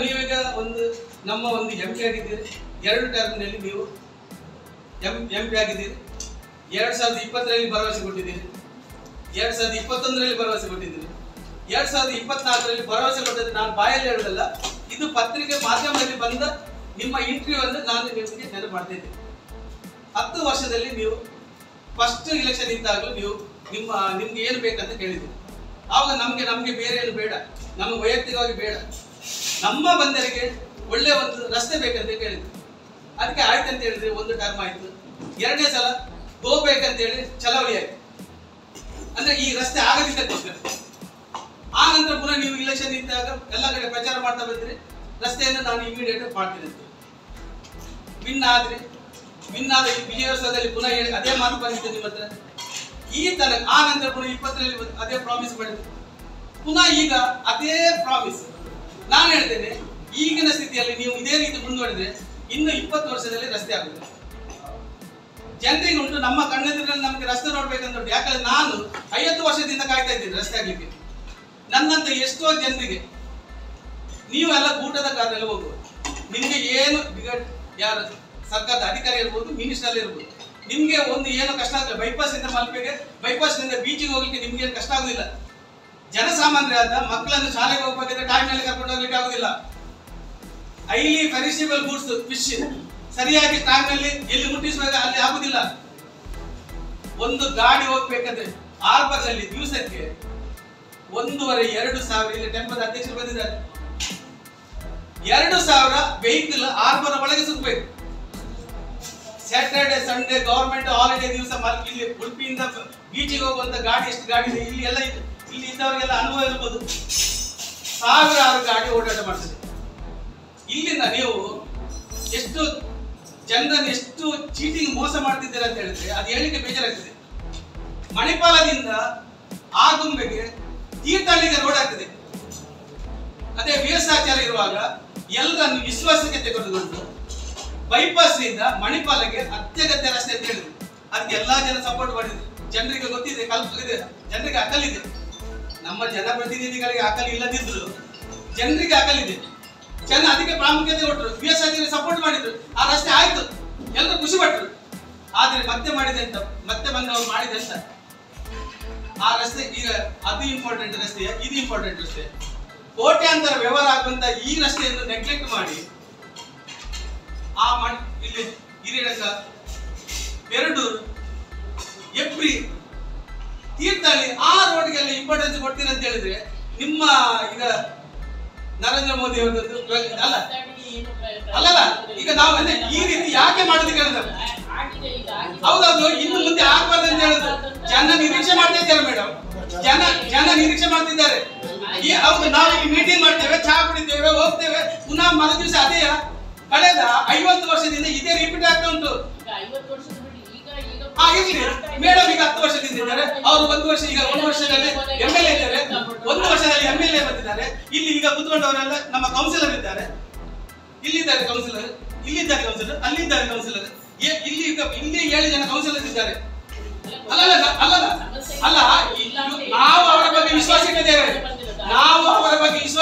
ನೀವೀಗ ಒಂದು ನಮ್ಮ ಒಂದು ಎಂ ಪಿ ಆಗಿದ್ದೀರಿ. ಎರಡು ಟರ್ಮ್ನಲ್ಲಿ ನೀವು ಎಂ ಎಂ ಪಿ ಆಗಿದ್ದೀರಿ. ಎರಡ್ ಸಾವಿರದ ಇಪ್ಪತ್ತರಲ್ಲಿ ಭರವಸೆ ಕೊಟ್ಟಿದ್ದೀರಿ. ಎರಡು ಸಾವಿರದ ಇಪ್ಪತ್ತೊಂದರಲ್ಲಿ ಭರವಸೆ ಕೊಟ್ಟಿದ್ದೀರಿ. ಎರಡು ಸಾವಿರದ ಇಪ್ಪತ್ನಾಲ್ಕರಲ್ಲಿ ಭರವಸೆ ಕೊಟ್ಟದ್ದು ನಾನು ಬಾಯಲ್ಲಿ ಹೇಳೋದಲ್ಲ, ಇದು ಪತ್ರಿಕೆ ಮಾಧ್ಯಮದಲ್ಲಿ ಬಂದ ನಿಮ್ಮ ಇಂಟರ್ವ್ಯೂ ಅನ್ನು ನಾನು ನಿಮಗೆ ನೆನಪು ಮಾಡ್ತಾ ಇದ್ದೇನೆ. ಹತ್ತು ವರ್ಷದಲ್ಲಿ ನೀವು ಫಸ್ಟ್ ಇಲೆಕ್ಷನ್ ಇದ್ದಾಗಲೂ ನೀವು ನಿಮ್ಮ, ನಿಮ್ಗೆ ಏನು ಬೇಕಂತ ಕೇಳಿದ್ದೀರಿ. ಆವಾಗ ನಮಗೆ ನಮಗೆ ಬೇರೆ ಏನು ಬೇಡ. ನಮಗೆ ವೈಯಕ್ತಿಕವಾಗಿ ಬೇಡ. ನಮ್ಮ ಬಂದರಿಗೆ ಒಳ್ಳೆ ಒಂದು ರಸ್ತೆ ಬೇಕಂತ ಕೇಳಿದ್ರು. ಅದಕ್ಕೆ ಆಯ್ತು ಅಂತ ಹೇಳಿದ್ರೆ ಒಂದು ಟರ್ಮ್ ಆಯ್ತು. ಎರಡನೇ ಸಲ ಹೋಗ್ಬೇಕಂತ ಬೇಕಂತ ಹೇಳಿ ಚಲಾವಣೆ ಆಯ್ತು. ಅಂದ್ರೆ ಈ ರಸ್ತೆ ಆಗದಿದ್ದಕ್ಕೋಸ್ಕರ ಆ ನಂತರ ಪುನಃ ನೀವು ಇಲೆಕ್ಷನ್ ಇದ್ದಾಗ ಎಲ್ಲ ಕಡೆ ಪ್ರಚಾರ ಮಾಡ್ತಾ ಬಂದ್ರೆ ರಸ್ತೆಯನ್ನು ನಾನು ಇಮಿಡಿಯೇಟ್ ಮಾಡ್ತೀನಿ ಅಂತ ವಿನ್ ಆದ್ರೆ ವಿನ್ ಆದ ವಿಜಯೋತ್ಸವದಲ್ಲಿ ಪುನಃ ಹೇಳಿ ಅದೇ ಮಾತು ಬಂದಿತ್ತು ನಿಮ್ಮ ಹತ್ರ. ಈ ತನಕ, ಆ ನಂತರ ಪುನಃ ಇಪ್ಪತ್ತರಲ್ಲಿ ಅದೇ ಪ್ರಾಮಿಸ್ ಮಾಡಿದ್ರು. ಪುನಃ ಈಗ ಅದೇ ಪ್ರಾಮಿಸ್ ಹೇಳ್ತೇನೆ ಈಗಿನ ಸ್ಥಿತಿಯಲ್ಲಿ ನೀವು ಇದೇ ರೀತಿ ಮುಂದುವರೆದ್ರೆ ಇನ್ನು ಇಪ್ಪತ್ತು ವರ್ಷದಲ್ಲಿ ರಸ್ತೆ ಆಗುತ್ತೆ. ಜನರಿಗೆ ಉಂಟು, ನಮ್ಮ ಕಣ್ಣೆದುರಲ್ಲಿ ನಮಗೆ ರಸ್ತೆ ನೋಡ್ಬೇಕಂತ ಉಂಟು. ಯಾಕಂದ್ರೆ ನಾನು ಐವತ್ತು ವರ್ಷದಿಂದ ಕಾಯ್ತಾ ಇದ್ದೀನಿ ರಸ್ತೆ ಆಗ್ಲಿಕ್ಕೆ. ನನ್ನಂತ ಎಷ್ಟೋ ಜನರಿಗೆ ನೀವು ನೀವೆಲ್ಲ ಊಟದ ಕಾರಲ್ಲಿ ಹೋಗುವ ನಿಮ್ಗೆ ಏನು ಯಾರು ಸರ್ಕಾರದ ಅಧಿಕಾರಿ ಇರ್ಬೋದು ಮಿನಿಸ್ಟರ್ ಇರ್ಬೋದು. ನಿಮ್ಗೆ ಒಂದು ಏನು ಕಷ್ಟ ಆಗಲ್ಲ ಬೈಪಾಸ್ ಇಂದ ಮಲ್ಪೆಗೆ ಬೈಪಾಸ್ನಿಂದ ಬೀಚಿಗೆ ಹೋಗ್ಲಿಕ್ಕೆ ನಿಮ್ಗೆ ಏನು ಕಷ್ಟ ಆಗುದಿಲ್ಲ. ಜನಸಾಮಾನ್ಯರಾದ ಮಕ್ಕಳನ್ನು ಶಾಲೆಗೆ ಹೋಗ್ಬೇಕಿದ್ರೆ ಕಾಡಿನಲ್ಲಿ ಕರ್ಕೊಂಡು ಹೋಗ್ಲಿಕ್ಕೆ ಆಗುದಿಲ್ಲ. ಐಲಿ ಪರಿಸಿಬಲ್ ಗೂಡ್ಸ್ ಫಿಶ್ ಸರಿಯಾಗಿ ಟೈಮ್ನಲ್ಲಿ ಎಲ್ಲಿ ಮುಟ್ಟಿಸುವಾಗ ಅಲ್ಲಿ ಆಗುದಿಲ್ಲ. ಒಂದು ಗಾಡಿ ಹೋಗ್ಬೇಕಂದ್ರೆ ನಲ್ಲಿ ದಿವಸಕ್ಕೆ ಒಂದೂವರೆ, ಎರಡು ಸಾವಿರ, ಇಲ್ಲಿ ಟೆಂಪಲ್ ಅಧ್ಯಕ್ಷರು ಬಂದಿದ್ದಾರೆ. ಎರಡು ಸಾವಿರ ವೆಹಿಕಲ್ ಆರ್ಬರ್ ಒಳಗೆ ಸುತ್ತಬೇಕು ಸ್ಯಾಟರ್ಡೆ ಸಂಡೇ ಗವರ್ಮೆಂಟ್ ಹಾಲಿಡೇ ದಿವಸ ಇಲ್ಲಿ ಉಡುಪಿಯಿಂದ ಬೀಚಿಗೆ ಹೋಗುವಂತ ಗಾಡಿ, ಎಷ್ಟು ಗಾಡಿ ಇಲ್ಲಿ ಎಲ್ಲ ಇದೆ. ಇಲ್ಲಿ ಇದ್ದವರಿಗೆಲ್ಲ ಅನುಭವ ಇರ್ಬೋದು. ಸಾವಿರಾರು ಗಾಡಿ ಓಡಾಟ ಮಾಡ್ತದೆ. ಇಲ್ಲಿಂದ ನೀವು ಎಷ್ಟು ಜನರನ್ನು ಎಷ್ಟು ಚೀಟಿಂಗ್ ಮೋಸ ಮಾಡ್ತಿದ್ದೀರಾ ಅಂತ ಹೇಳಿದ್ರೆ ಅದು ಹೇಳಿಕೆ ಬೇಜಾರಾಗ್ತದೆ. ಮಣಿಪಾಲದಿಂದ ಆಗುಂಬೆಗೆ ತೀರ್ಥಹಳ್ಳಿಗೆ ರೋಡ್ ಆಗ್ತದೆ. ಅದೇ ವೇಸಾಚಾರ ಇರುವಾಗ ಎಲ್ಲರನ್ನು ವಿಶ್ವಾಸಕ್ಕೆ ತೆಗೆದುಕೊಂಡು ಬೈಪಾಸ್ನಿಂದ ಮಣಿಪಾಲಕ್ಕೆ ಅತ್ಯಗತ್ಯ ರಸ್ತೆ ಅಂತ ಹೇಳಿದ್ರು. ಅದಕ್ಕೆ ಎಲ್ಲಾ ಜನ ಸಪೋರ್ಟ್ ಮಾಡಿದ್ರು. ಜನರಿಗೆ ಗೊತ್ತಿದೆ ಕಲ್ಪಿದೆ ಜನರಿಗೆ ಅಕಲಿದೆ. ನಮ್ಮ ಜನಪ್ರತಿನಿಧಿಗಳಿಗೆ ಅಕಲ್ ಇಲ್ಲದಿದ್ರು ಜನರಿಗೆ ಅಕಲಿದೆ ಜನ ಅದಕ್ಕೆ ಪ್ರಾಮುಖ್ಯತೆ ಕೊಟ್ಟರು ಬಿ ಎಸ್ ಸಪೋರ್ಟ್ ಮಾಡಿದ್ರು. ಆ ರಸ್ತೆ ಆಯ್ತು. ಎಲ್ಲರೂ ಖುಷಿ ಪಟ್ಟರು ಆದ್ರೆ ಮತ್ತೆ ಮಾಡಿದೆ ಅಂತ, ಮತ್ತೆ ಬಂದವರು ಮಾಡಿದೆ ಅಂತ. ಆ ರಸ್ತೆ ಈಗ ಅದು ಇಂಪಾರ್ಟೆಂಟ್ ರಸ್ತೆ ಇದು ಇಂಪಾರ್ಟೆಂಟ್ ರಸ್ತೆ ಕೋಟ್ಯಾಂತರ ವ್ಯವಹಾರ ಆಗುವಂತ ಈ ರಸ್ತೆಯನ್ನು ನೆಗ್ಲೆಕ್ಟ್ ಮಾಡಿ, ಆ ಇಲ್ಲಿ ಹಿರಿಯಡಕ ಪೆರಡೂರು ಎಪ್ರಿ ತೀರ್ಥಹಳ್ಳಿ ಆ ರೋಡ್ಗೆಲ್ಲ ಇಂಪಾರ್ಟೆನ್ಸ್ ಕೊಡ್ತೀನಿ ಅಂತ ಹೇಳಿದ್ರೆ, ನಿಮ್ಮ ಈಗ ನರೇಂದ್ರ ಮೋದಿ ಅವರದ್ದು ಅಲ್ಲ? ಅಲ್ಲಲ್ಲ, ಈಗ ನಾವು ಅಂದ್ರೆ ಈ ರೀತಿ ಯಾಕೆ ಮಾಡೋದಕ್ಕೆ ಕೇಳಿದ್ರೆ? ಹೌದೌದು, ಇನ್ನು ಮುಂದೆ ಆಗ್ಬಾರ್ದು ಅಂತ ಹೇಳಿದ್ರು. ಜನ ನಿರೀಕ್ಷೆ ಮಾಡ್ತಾ ಇದ್ದಾರೆ ಮೇಡಮ್ ಜನ ಜನ ನಿರೀಕ್ಷೆ ಮಾಡ್ತಿದ್ದಾರೆ. ಹೌದು, ನಾವು ಈ ಮೀಟಿಂಗ್ ಮೇಡಮ್ ಈಗ ಹತ್ತು ವರ್ಷದಿಂದ ಇದ್ದಾರೆ ಅವರು ಒಂದು ವರ್ಷ, ಈಗ ಒಂದು ವರ್ಷದಲ್ಲಿ ಎಂ ಎಲ್ ಇದ್ದಾರೆ. ಒಂದು ವರ್ಷದಲ್ಲಿ ಎಂ ಎಲ್ ಎ ಬಂದಿದ್ದಾರೆ. ಇಲ್ಲಿ ಈಗ ಕುತ್ಕೊಂಡವರೆಲ್ಲ ನಮ್ಮ ಕೌನ್ಸಿಲರ್ ಇದ್ದಾರೆ. ಇಲ್ಲಿದ್ದಾರೆ ಕೌನ್ಸಿಲರ್ ಇಲ್ಲಿದ್ದಾರೆ ಕೌನ್ಸಿಲರ್ ಅಲ್ಲಿದ್ದಾರೆ ಕೌನ್ಸಿಲರ್ ಇಲ್ಲಿ ಈಗ ಇಲ್ಲಿ ಏಳು ಜನ ಕೌನ್ಸಿಲರ್ ಇದ್ದಾರೆ. ಅಲ್ಲ ಅಲ್ಲ ಅಲ್ಲ ಅಲ್ಲ ನಾವು ಅವರ ಬಗ್ಗೆ ವಿಶ್ವಾಸ ಇಟ್ಟಿದ್ದೇವೆ. ನಾವು ಅವರ ಬಗ್ಗೆ ವಿಶ್ವಾಸ